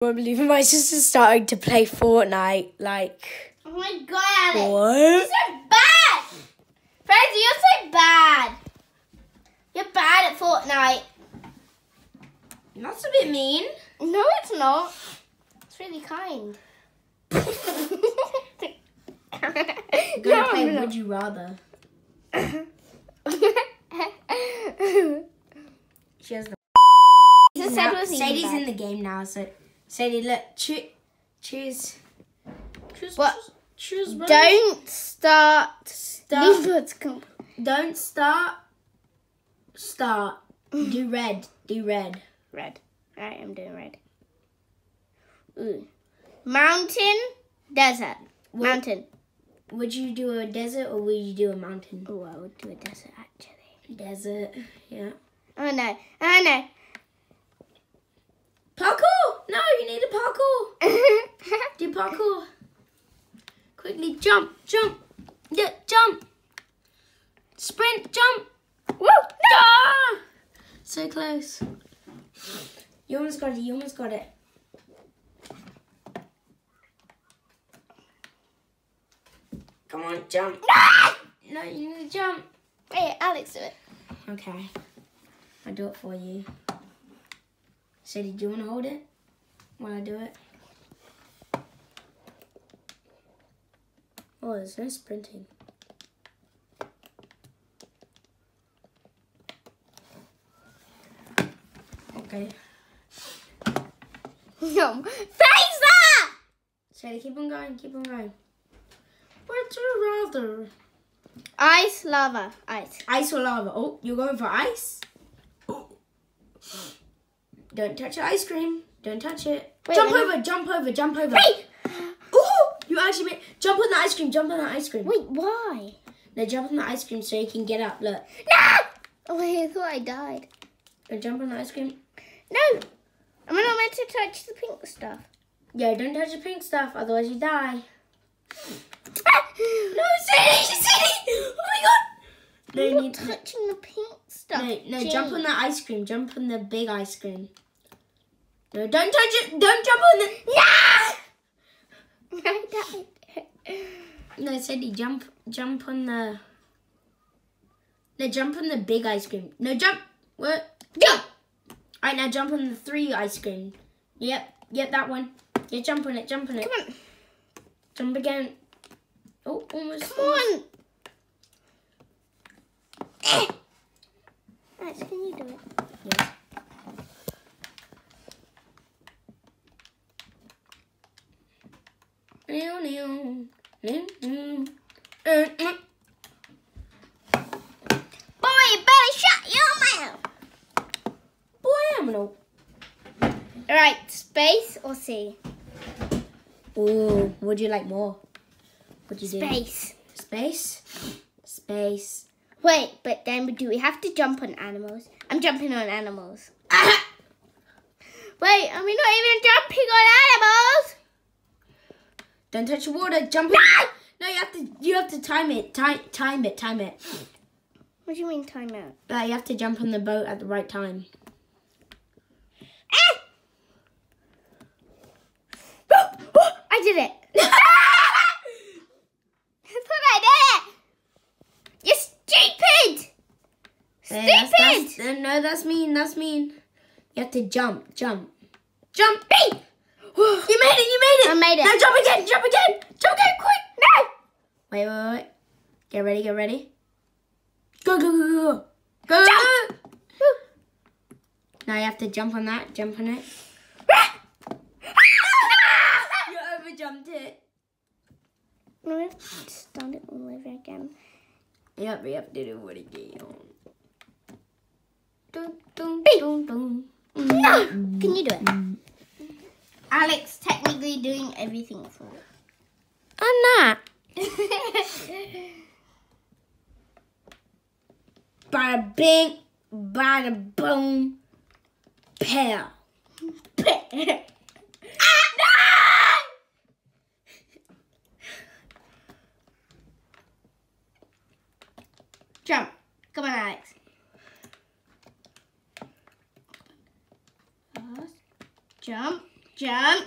won't believe it. My sister's starting to play Fortnite. Like, Oh my god, Alex. What? You're so bad. Freddy, you're so bad. You're bad at Fortnite. That's a bit mean. No, it's not. It's really kind. I'm gonna play Would You Rather. She has the. Said was Sadie's bad. in the game now, so Sadie, look, choo- choose. Choose. What? Choose. choose Don't start. Start. Don't start. Start. Do red. Do red. red. I am doing red. Ooh. Mountain, desert. Mountain. Would you do a desert or would you do a mountain? Oh, I would do a desert actually. Desert. Yeah. Oh no. Oh no. Parkour! No, you need a parkour. Do parkour. Quickly jump, jump. Yeah, jump. Sprint, jump. Woo! Ah! So close. You almost got it. You almost got it. Come on, jump. No, you need to jump. Hey, Alex, do it. Okay. I'll do it for you. Sadie, do you want to hold it while I do it? Oh, there's no sprinting. Okay. No. Face that! Sadie, keep on going, keep on going. Would you rather? Ice, lava, ice. Ice or lava? Oh, you're going for ice? Oh. Don't touch the ice cream. Don't touch it. Wait, jump over, jump over, jump over. Hey! Ooh, you actually made, jump on the ice cream, jump on the ice cream. Wait, why? No, jump on the ice cream so you can get up. Look, No! Oh, wait, I thought I died. Now jump on the ice cream. No! I'm not meant to touch the pink stuff. Yeah, don't touch the pink stuff, otherwise you die. no, Sadie, Sadie! Oh my god! No, you I'm need not to. touching the pink stuff. No, no, Jane. jump on the ice cream. Jump on the big ice cream. No, don't touch it. Don't jump on the. I died. No, Sadie, jump, jump on the. No, jump on the big ice cream. No, jump. What? Jump! Alright, now jump on the three ice cream. Yep, yep, that one. Yeah, jump on it, jump on it. Come on. Jump again. Oh, almost. Come on. Eh. Alex, can you do it? Yes. Mm, mm. Boy, you better shut your mouth. Boy, I'm gonna. Alright, space or sea? Ooh, would you like more? Would you do? Space. Space. Space. Wait, but then do we have to jump on animals? I'm jumping on animals. Wait, are we not even jumping on animals? Don't touch the water. Jump. in. No, you have to. You have to time it. Time. Time it. Time it. What do you mean time it? Uh, you have to jump on the boat at the right time. Ah! I did it. I did it. You're stupid. Hey, that's- Stupid. that's- no, that's mean. That's mean. You have to jump. Jump. Jump. Hey. You made it. You made it. I made it. Now jump again. Jump again. Jump again. Quick. No. Wait, wait, wait. Get ready. Get ready. Go, go, go, go. Go. Jump. go. Now you have to jump on that. Jump on it. You over jumped it. We have to start it all over again. Yep, we have to do it again. Dun, dun, dun, dun. No. Can you do it? Alex technically doing everything for it. I'm not. Bada bing, bada boom, pow. Jump. Come on, Alex. Jump. Jump.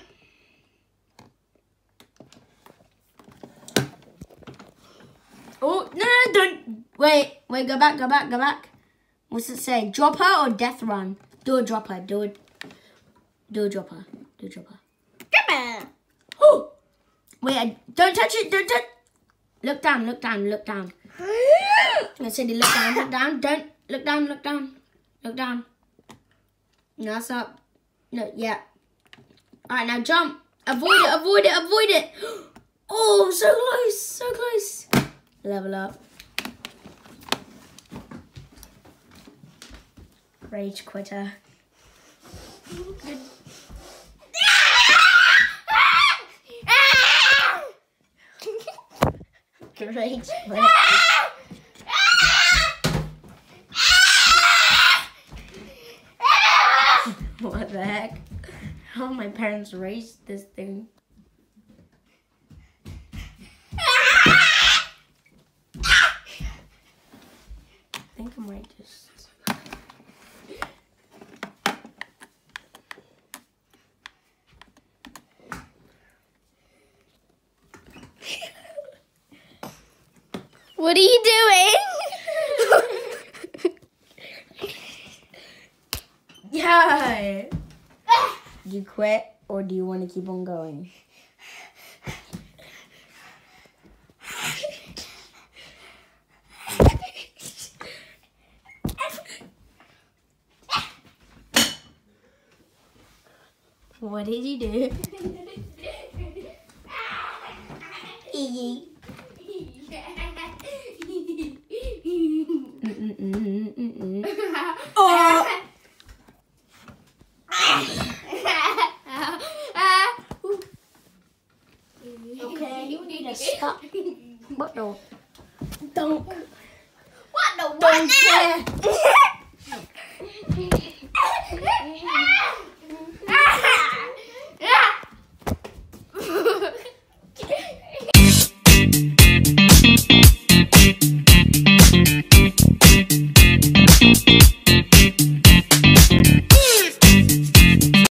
Oh no, no, don't wait, wait, go back, go back, go back. What's it say? Dropper or death run? Do a dropper, do a, Do a dropper. Do a dropper. Come on. Oh! Wait, I, don't touch it, don't touch Look down, look down, look down. I said look down, look down, don't look down, look down. Look down. No, that's up. No, yeah. Alright, now jump. Avoid it, avoid it, avoid it. Oh, so close, so close. Level up. Rage quitter. Rage quitter. What the heck? How my parents raised this thing. I think I might just. What are you doing? Yeah. Do you quit or do you want to keep on going? What did you do? Iggy. Mm-mm-mm-mm-mm. Oh! Okay, you need to stop. What the? Don't. What the Don't what? care.